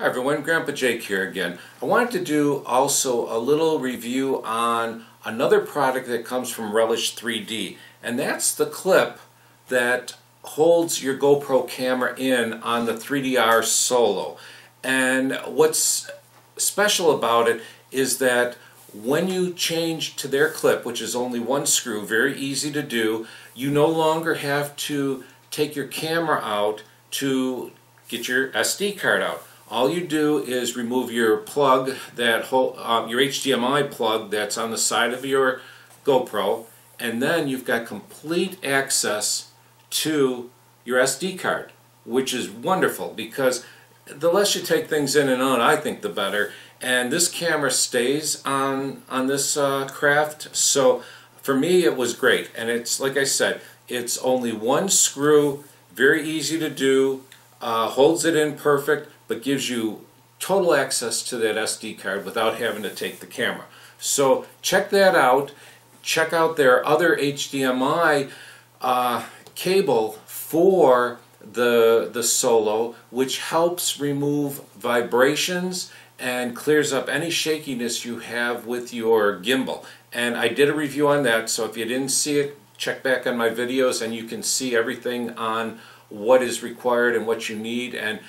Hi everyone, Grandpa Jake here again. I wanted to do also a little review on another product that comes from Relish 3D and that's the clip that holds your GoPro camera in on the 3DR Solo. And what's special about it is that when you change to their clip, which is only one screw, very easy to do, you no longer have to take your camera out to get your SD card out all you do is remove your plug, that whole, uh, your HDMI plug that's on the side of your GoPro, and then you've got complete access to your SD card, which is wonderful because the less you take things in and out, I think the better. And this camera stays on on this uh, craft, so for me it was great. And it's like I said, it's only one screw, very easy to do, uh, holds it in perfect but gives you total access to that SD card without having to take the camera. So check that out. Check out their other HDMI uh, cable for the, the Solo, which helps remove vibrations and clears up any shakiness you have with your gimbal. And I did a review on that, so if you didn't see it, check back on my videos and you can see everything on what is required and what you need. And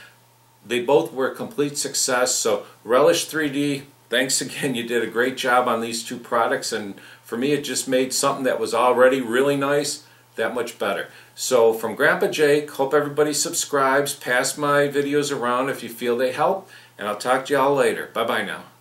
they both were a complete success. So Relish 3D, thanks again. You did a great job on these two products. And for me, it just made something that was already really nice that much better. So from Grandpa Jake, hope everybody subscribes. Pass my videos around if you feel they help. And I'll talk to you all later. Bye-bye now.